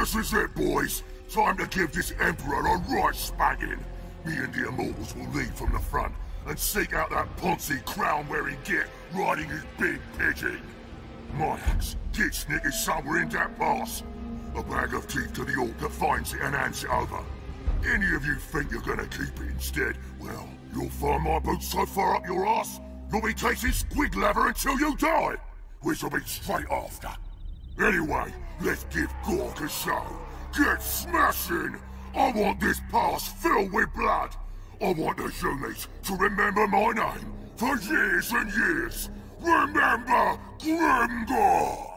This is it, boys. Time to give this Emperor a right spanking. Me and the Immortals will lead from the front and seek out that Ponzi crown-wearing git riding his big pigeon. My axe, Gitsnik is somewhere in that pass. A bag of teeth to the orc that finds it and hands it over. Any of you think you're gonna keep it instead, well, you'll find my boots so far up your ass, you'll be tasting squig leather until you die, which will be straight after. Anyway, let's give Gork a show. Get smashing! I want this pass filled with blood. I want the Zoomies to remember my name for years and years. Remember Grimgor!